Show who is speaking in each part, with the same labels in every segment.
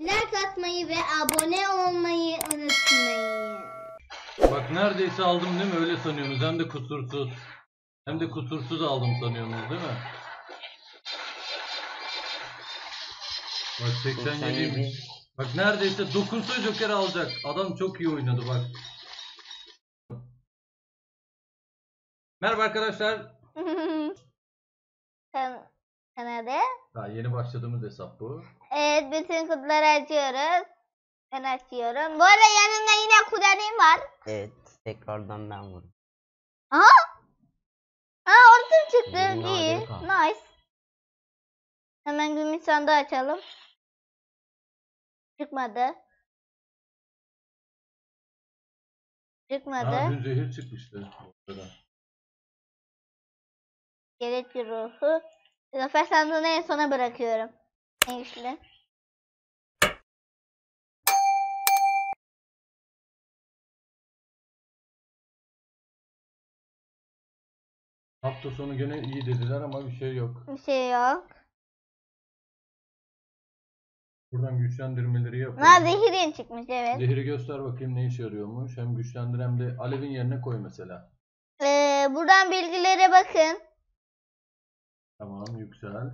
Speaker 1: Like atmayı ve abone olmayı unutmayın.
Speaker 2: Bak neredeyse aldım değil mi? Öyle sanıyorsunuz. Hem de kusursuz. Hem de kusursuz aldım sanıyorsunuz değil mi? Bak 87'ymiş. Bak neredeyse dokunsa Joker alacak. Adam çok iyi oynadı bak. Merhaba arkadaşlar.
Speaker 1: Kan kanadı.
Speaker 2: Daha yeni başladığımız hesap bu.
Speaker 1: Evet bütün kutuları açıyoruz. Ben açıyorum. Bu arada yanımda yine kuzenim var.
Speaker 3: Evet. Tekrardan ben vurdum.
Speaker 1: Aha. Aa ortaya çıktı.
Speaker 3: Benim
Speaker 1: İyi. Nice. Hemen gümüş sandığı açalım. Çıkmadı. Çıkmadı.
Speaker 2: Aa, dün zehir çıkmıştı. ortada.
Speaker 1: Gerekli ruhu. Zafer sandığını en sona bırakıyorum. En güçlü.
Speaker 2: Hafta sonu gene iyi dediler ama bir şey yok.
Speaker 1: Bir şey yok.
Speaker 2: Buradan güçlendirmeleri yapalım.
Speaker 1: Na zehirin çıkmış evet.
Speaker 2: Zehiri göster bakayım ne işe yarıyormuş. Hem güçlendir hem de alevin yerine koy mesela.
Speaker 1: Ee, buradan bilgilere bakın.
Speaker 2: Tamam yüksel.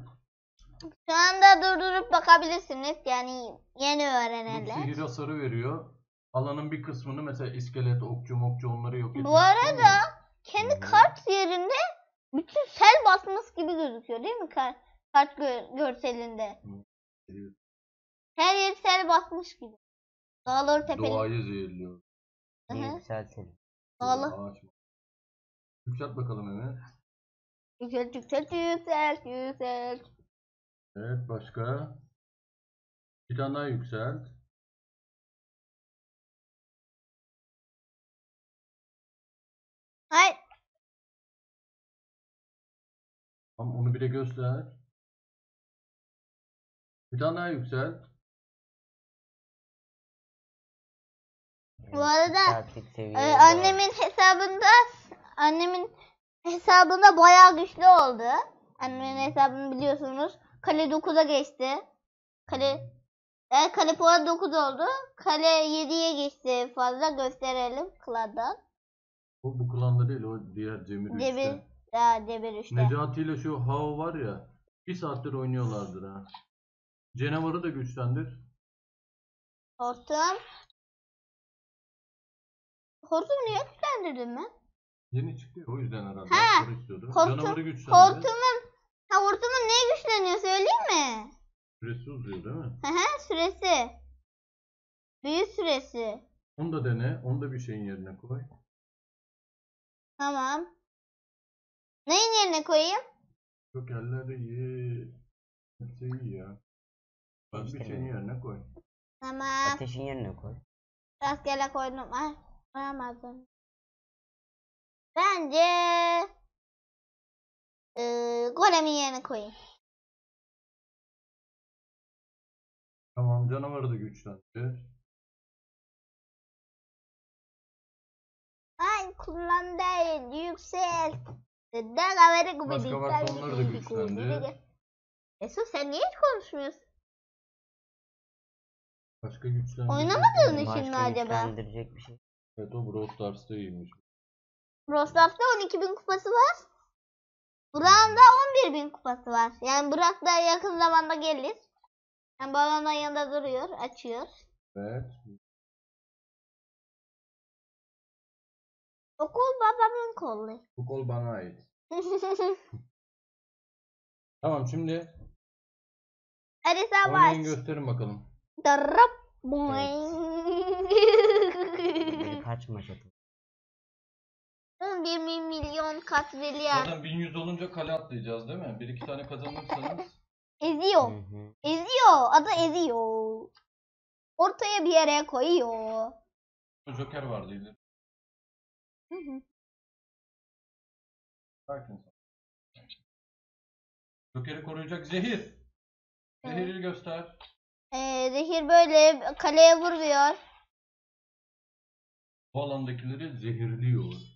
Speaker 1: Şu anda durdurup bakabilirsiniz. Yani yeni öğrenenler.
Speaker 2: sihir hasarı veriyor. Alanın bir kısmını mesela iskelet, okçu, mokçu onları yok etmek
Speaker 1: Bu arada
Speaker 2: istemiyor.
Speaker 1: kendi kart yerinde bütün sel basması gibi gözüküyor değil mi kart, kart gö- görselinde? Her yer sel basmış gibi. Dağları tepeli.
Speaker 2: Doğayı zehirliyor.
Speaker 1: Hı hı.
Speaker 3: Yükseltelim.
Speaker 1: Dağlı.
Speaker 2: Ağaç? Yükselt bakalım hemen.
Speaker 1: Yükselt yükselt yükselt yükselt.
Speaker 2: Evet başka. Bir tane daha yükselt.
Speaker 1: Hayır.
Speaker 2: Tamam onu bir de göster. Bir tane daha yükselt.
Speaker 1: Bu arada,
Speaker 3: Yükselttik seviyeyi
Speaker 1: annemin hesabında annemin hesabında bayağı güçlü oldu. Annemin hesabını biliyorsunuz. Kale 9'a geçti. Kale Evet kale puan 9 oldu. Kale 7'ye geçti fazla gösterelim klandan.
Speaker 2: Bu, bu klanda değil o diğer Cemil
Speaker 1: Cebir.
Speaker 2: işte.
Speaker 1: Ya Cebir işte.
Speaker 2: Necati ile şu Hao var ya. Bir saattir oynuyorlardır ha. Canavarı da güçlendir.
Speaker 1: Hortum. Hortum niye güçlendirdin mi?
Speaker 2: Yeni çıktı ya, o yüzden herhalde.
Speaker 1: Ha,
Speaker 2: Soru istiyordu.
Speaker 1: hortum-
Speaker 2: Canavarı güçlendir.
Speaker 1: Hortumun ha hortumun neye güçleniyor söyleyeyim mi?
Speaker 2: Süresi uzuyor değil mi?
Speaker 1: Hı hı süresi. Büyü süresi.
Speaker 2: Onu da dene. Onu da bir şeyin yerine koy.
Speaker 1: Tamam. Neyin yerine koyayım?
Speaker 2: Jokerleri iyi. Hepsi iyi ya. Bak bir şeyin yerine koy.
Speaker 1: Tamam.
Speaker 3: Ateşin yerine koy.
Speaker 1: Rastgele koydum. Ay, koyamadım. Bence eee golemin yerine koyayım.
Speaker 2: Tamam canavarı da güçlendir.
Speaker 1: Ay kullan değil. Yüksel. Neden haberi gibi
Speaker 2: Başka
Speaker 1: değil,
Speaker 2: varsa onları da güçlendir.
Speaker 1: Esuf sen niye hiç konuşmuyorsun?
Speaker 2: Başka güçlendir.
Speaker 1: Oynamadın mı?
Speaker 3: Başka
Speaker 1: şimdi acaba?
Speaker 3: güçlendirecek bir şey.
Speaker 2: Evet o Brawl Stars'ta iyiymiş.
Speaker 1: Rostar'da 12.000 kupası var. Burak'ın da 11.000 kupası var. Yani Burak da yakın zamanda gelir. Yani babamın yanında duruyor, açıyor.
Speaker 2: Evet.
Speaker 1: Okul babamın kolu.
Speaker 2: Bu kol bana ait. Tamam şimdi
Speaker 1: Hadi
Speaker 2: oynayın
Speaker 1: baş.
Speaker 2: gösterin bakalım.
Speaker 1: Darap. Boing.
Speaker 3: Biri kaç maç atın?
Speaker 1: 11 bin milyon kat milyar.
Speaker 2: Zaten 1100 olunca kale atlayacağız değil mi? Bir iki tane kazanırsanız
Speaker 1: Eziyor.
Speaker 3: Hı hı.
Speaker 1: Eziyor. Adı eziyor. Ortaya bir yere koyuyor.
Speaker 2: Joker vardı ileri.
Speaker 1: Hı hı.
Speaker 2: Sakin. Joker'i koruyacak zehir. Zehiri göster.
Speaker 1: Ee, zehir böyle kaleye vuruyor.
Speaker 2: Bu alandakileri zehirliyor.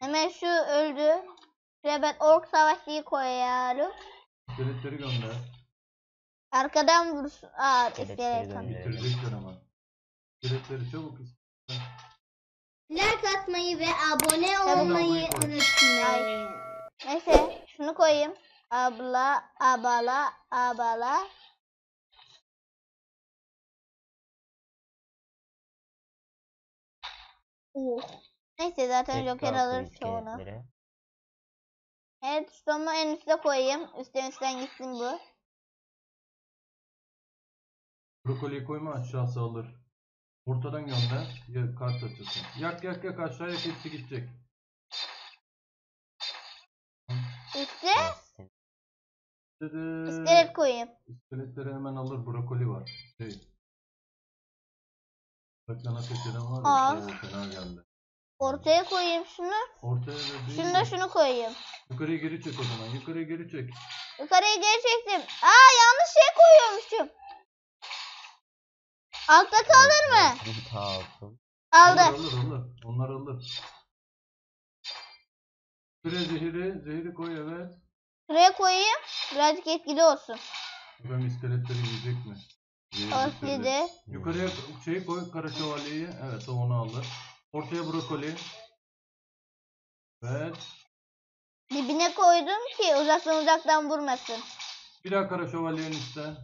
Speaker 1: Hemen şu öldü. Şuraya ben ork savaşçıyı koyuyorum.
Speaker 2: İskeletleri gönder.
Speaker 1: Arkadan vursun. Aa iskelet.
Speaker 2: Bitirecekler ama. İskeletleri çabuk.
Speaker 4: Like atmayı ve abone olmayı unutmayın.
Speaker 1: Neyse şunu koyayım. Abla, abala, abala. Uh. Neyse zaten Joker
Speaker 3: Tekrar
Speaker 1: alır çoğunu. Evet stomu en üste koyayım. Üstten üstten gitsin bu.
Speaker 2: Brokoliyi koyma aşağısı alır. Ortadan gönder. Ya kart açılsın. Yak yak yak aşağıya hepsi gidecek. Dıdı.
Speaker 1: iskelet koyayım.
Speaker 2: İskeletleri hemen alır. Brokoli var. Şey. Baklan ateş eden var
Speaker 1: Aa.
Speaker 2: Oo, fena geldi.
Speaker 1: Ortaya koyayım şunu.
Speaker 2: Ortaya da değil
Speaker 1: Şunu da şunu koyayım.
Speaker 2: Yukarıya geri çek o zaman. Yukarıya geri çek.
Speaker 1: Yukarıya geri çektim. Aa yanlış şey koyuyormuşum. Alttaki alır mı?
Speaker 3: Olsun.
Speaker 1: Aldı.
Speaker 2: Alır alır. Onlar alır. Şuraya zehiri. Zehiri koy evet.
Speaker 1: Şuraya koyayım. Birazcık etkili olsun.
Speaker 2: Bakalım iskeletleri yiyecek
Speaker 1: dedi.
Speaker 2: Yukarıya şey koy kara şövalyeyi. Evet o onu alır. Ortaya brokoli. Evet.
Speaker 1: Dibine koydum ki uzaktan uzaktan vurmasın.
Speaker 2: Bir daha kara şövalyenin üstten.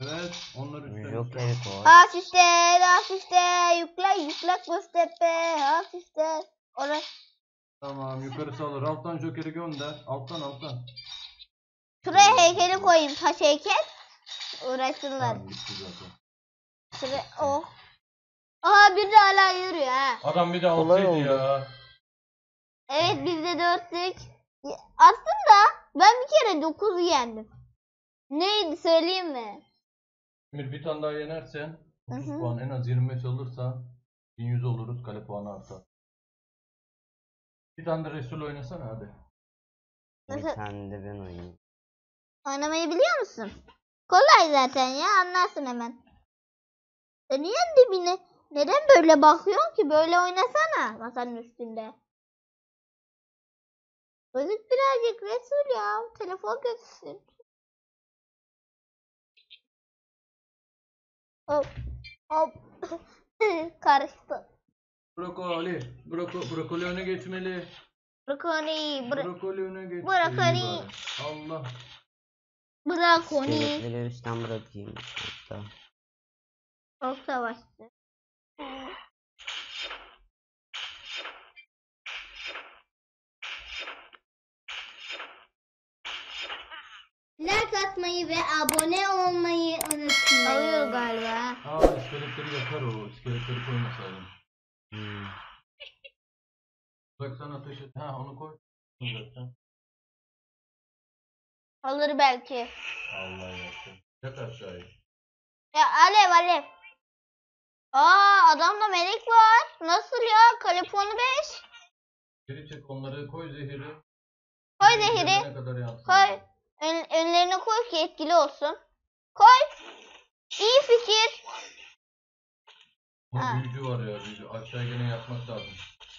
Speaker 2: Evet. Onlar üstten.
Speaker 3: Joker'i koy.
Speaker 1: Hafifte, hafifte, yükle, yükle Göztepe, hafifte. Orası.
Speaker 2: Tamam yukarısı alır. Alttan jokeri gönder. Alttan alttan.
Speaker 1: Şuraya heykeli koyayım, taş heykel. Uğraşsınlar.
Speaker 2: Tamam zaten.
Speaker 1: Şuraya, oh. Aha bir de hala yürüyor ha.
Speaker 2: Adam bir de
Speaker 3: Kolay
Speaker 2: altıydı
Speaker 3: oldu.
Speaker 2: ya.
Speaker 1: Evet biz de dörtlük. Ya, Aslında ben bir kere dokuz yendim. Neydi söyleyeyim mi?
Speaker 2: Emir bir tane daha yenersen
Speaker 1: Hı
Speaker 2: 30
Speaker 1: hı.
Speaker 2: puan en az 25 alırsan 1100 oluruz kale puanı artar. Bir tane de Resul oynasana hadi.
Speaker 3: Bir
Speaker 1: Nasıl-
Speaker 3: tane de ben oynayayım.
Speaker 1: Oynamayı biliyor musun? Kolay zaten ya anlarsın hemen. E niye dibine? Neden böyle bakıyorsun ki? Böyle oynasana masanın üstünde. Gözük birazcık Resul ya. Telefon gözüksün. Hop. Hop. Karıştı.
Speaker 2: Brokoli. Broko, brokoli öne geçmeli.
Speaker 1: Brokoli. Bra
Speaker 2: Brokoli öne geçmeli.
Speaker 1: Brokoli.
Speaker 2: bari. Allah.
Speaker 1: Brokoli.
Speaker 3: İskeletleri üstten bırakayım. Hatta.
Speaker 1: Çok savaştı.
Speaker 4: Like atmayı ve abone olmayı unutmayın.
Speaker 1: Alıyor galiba.
Speaker 2: Aa iskeletleri yakar o. İskeletleri koymasaydın.
Speaker 3: Hmm.
Speaker 2: Bıraksan ateş et. Ha onu koy. Zaten.
Speaker 1: Alır belki.
Speaker 2: Allah yaksın. Yak aşağıya.
Speaker 1: Ya alev alev. Aa adamda melek var. Nasıl ya? Kalifonu 5.
Speaker 2: Geri çek onları koy zehiri.
Speaker 1: Koy
Speaker 2: Zehiri.
Speaker 1: Koy. Ön, önlerine koy ki etkili olsun. Koy. İyi fikir. Ha.
Speaker 2: büyücü var ya büyücü. Aşağıya gene yapmak lazım.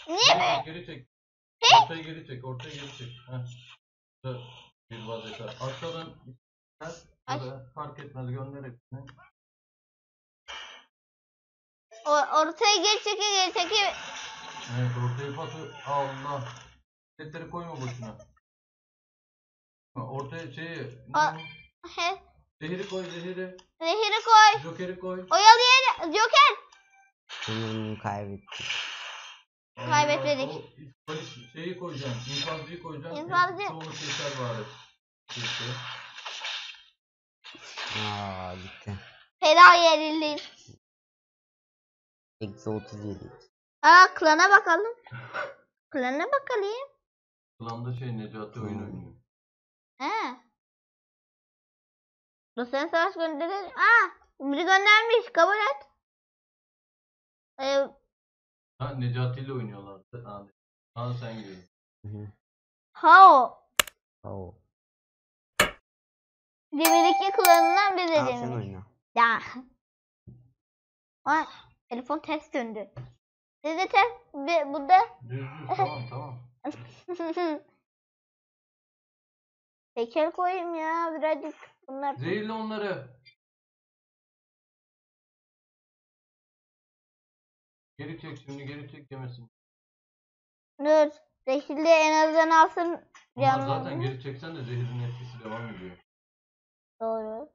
Speaker 1: Niye
Speaker 2: Geri
Speaker 1: mi?
Speaker 2: çek, Geri çek. Ortaya geri çek. Ortaya geri çek. Heh. Bir vaziyet var. Aşağıdan Heh,
Speaker 1: Aç.
Speaker 2: şöyle fark etmez gönder hepsini.
Speaker 1: O, ortaya geri çeki geri çeki.
Speaker 2: Evet ortaya pası. Allah. Setleri koyma boşuna. Ha, Ortaya şeyi.
Speaker 1: A-? He,
Speaker 2: Zehiri koy zehiri.
Speaker 1: zehiri koy.
Speaker 2: Jokeri koy.
Speaker 1: Oyalayın. Joker.
Speaker 3: Sanırım kaybettik.
Speaker 1: Kaybetmedik.
Speaker 2: o polis şeyi koyacaksın. İnfazcıyı koyacaksın.
Speaker 1: İnfazcı.
Speaker 2: Hepsi Onu keser bari. Keser.
Speaker 3: Aa gitti.
Speaker 1: Fena yenildim.
Speaker 3: Eksi 37.
Speaker 1: Aa klana bakalım. Klana bakalım.
Speaker 2: Klanda şey Necati oyun
Speaker 3: Hmm.
Speaker 2: oynuyor.
Speaker 1: He. Rusya savaş gönderir. Aa, biri göndermiş. Kabul et. Ee,
Speaker 2: Ha Necati ile oynuyorlar. Ha, ha sen gidiyorsun.
Speaker 3: Hı hı.
Speaker 1: Hao.
Speaker 3: Oo.
Speaker 1: Demir'deki klanından bir de
Speaker 3: Al sen
Speaker 1: Demir.
Speaker 3: oyna.
Speaker 1: Ya. Ay, telefon ters döndü. Siz de ters. Bir, bu da.
Speaker 2: Düz düz tamam tamam.
Speaker 1: Heykel koyayım ya birazcık. Bunlar
Speaker 2: Zehirle onları. Geri çek şimdi geri çek yemesin.
Speaker 1: Dur. Zehirli en azından alsın.
Speaker 2: Bunlar
Speaker 1: canını.
Speaker 2: zaten geri çeksen de zehirin etkisi devam ediyor.
Speaker 1: Doğru.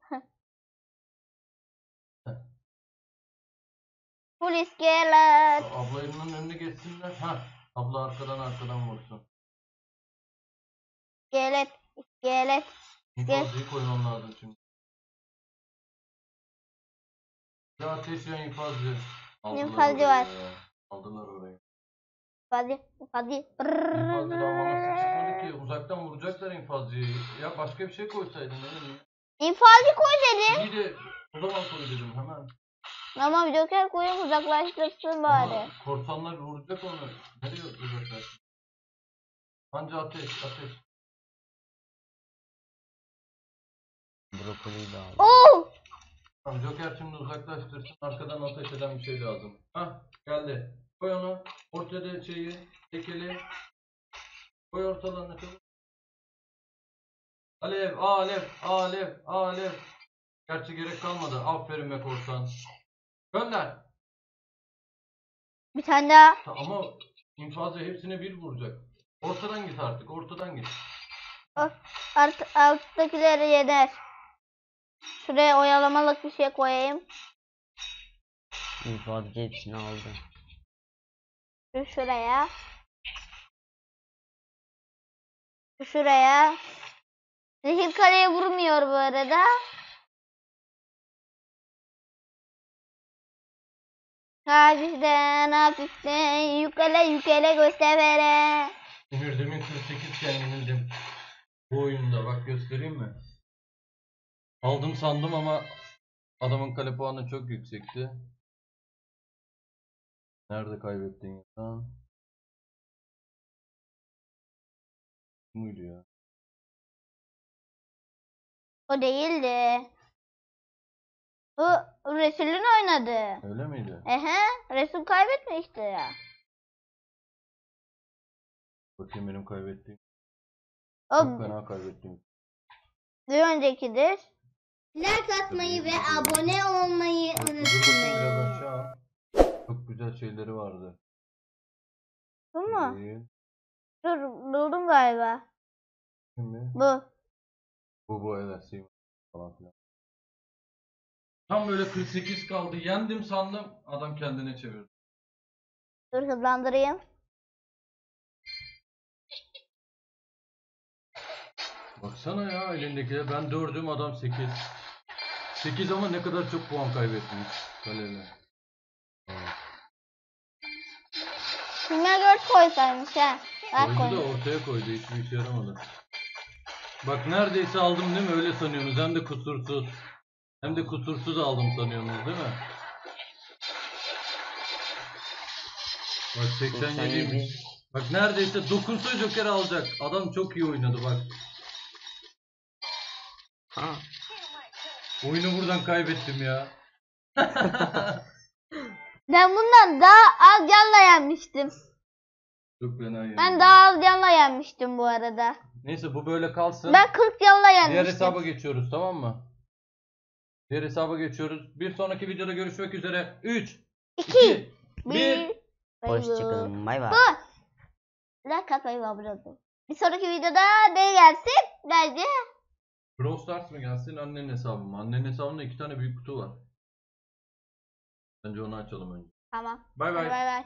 Speaker 1: Full iskelet.
Speaker 2: Ablayının önüne geçsinler. Ha, abla arkadan arkadan vursun.
Speaker 1: İskelet. İskelet.
Speaker 2: İnfazıyı koymam lazım şimdi. Bir ateş ya infazı. Aldılar
Speaker 1: İnfazı
Speaker 2: orayı
Speaker 1: var.
Speaker 2: ya. Aldılar orayı. Manası çıkmadı ki. Uzaktan vuracaklar infazıyı. Ya başka bir şey koysaydın oğlum.
Speaker 1: İnfazı koy dedim.
Speaker 2: İyi de o zaman koy dedim hemen.
Speaker 1: Ama bir joker koyayım uzaklaştırsın bari.
Speaker 2: Ama korsanlar vuracak onu. Nereye vuracaklar? Anca ateş, ateş.
Speaker 3: Brokoliyi de aldım.
Speaker 1: Oo!
Speaker 2: Tamam Joker şimdi uzaklaştırsın. Arkadan ateş eden bir şey lazım. Hah geldi. Koy onu. Ortada şeyi. Tekeli. Koy ortalarına çabuk. Alev, alev, alev, alev. Gerçi gerek kalmadı. Aferin be korsan. Gönder.
Speaker 1: Bir tane daha.
Speaker 2: Ta- Ama infazı hepsine bir vuracak. Ortadan git artık. Ortadan git.
Speaker 1: Art, alttakileri yener. Şuraya oyalamalık bir şey koyayım.
Speaker 3: İnfazcı hepsini aldı.
Speaker 1: Şu şuraya. Şu şuraya. Zehir kaleye vurmuyor bu arada. Hafiften hafiften yükele yükele göstere.
Speaker 2: Demirdimin 48 iken yenildim. Bu oyunda bak göstereyim mi? Aldım sandım ama adamın kale puanı çok yüksekti. Nerede kaybettin ya? Buydu ya.
Speaker 1: O değildi. Bu Resul'ün oynadı.
Speaker 2: Öyle miydi?
Speaker 1: Ehe, Resul kaybetmişti ya.
Speaker 2: Bakayım benim kaybettiğim.
Speaker 1: O
Speaker 2: Çok fena kaybettiğim.
Speaker 1: bir öncekidir.
Speaker 4: Like atmayı ve abone olmayı
Speaker 2: biraz
Speaker 4: unutmayın.
Speaker 2: aşağı. Çok güzel şeyleri vardı.
Speaker 1: Bu mu?
Speaker 2: Değil.
Speaker 1: Dur, buldum galiba.
Speaker 2: Şimdi
Speaker 1: Bu.
Speaker 2: bu bu evet falan filan. Tam böyle 48 kaldı. Yendim sandım. Adam kendine çevirdi.
Speaker 1: Dur hızlandırayım.
Speaker 2: Baksana ya elindekilere. Ben dördüm adam 8. 8 ama ne kadar çok puan kaybetmiş kaleyle.
Speaker 1: Kimya 4 koysaymış ha. Ben
Speaker 2: Koydu da
Speaker 1: koydum.
Speaker 2: ortaya koydu. Hiçbir işe yaramadı. Bak neredeyse aldım değil mi? Öyle sanıyorsunuz. Hem de kusursuz. Hem de kusursuz aldım sanıyorsunuz değil mi? Bak 87'ymiş.
Speaker 3: 97.
Speaker 2: Bak neredeyse dokunsa Joker alacak. Adam çok iyi oynadı bak.
Speaker 3: Ha.
Speaker 2: Oyunu buradan kaybettim ya.
Speaker 1: Ben bundan daha az canla yenmiştim.
Speaker 2: Çok fena yani.
Speaker 1: Ben daha az canla yenmiştim bu arada.
Speaker 2: Neyse bu böyle kalsın.
Speaker 1: Ben 40 canla
Speaker 2: Diğer
Speaker 1: yenmiştim.
Speaker 2: hesaba geçiyoruz tamam mı? Diğer hesaba geçiyoruz. Bir sonraki videoda görüşmek üzere. 3,
Speaker 1: 2
Speaker 2: 2,
Speaker 1: 1
Speaker 2: 1.
Speaker 3: Hoşçakalın. Bay bay.
Speaker 1: Like atmayı ve abone olmayı. Bir sonraki videoda ne gelsin? Bence.
Speaker 2: Brawl Stars mı gelsin annenin hesabı mı? Annenin hesabında iki tane büyük kutu var. Bence onu açalım önce.
Speaker 1: Tamam.
Speaker 2: Bay
Speaker 1: Bay
Speaker 2: bay.
Speaker 1: bay.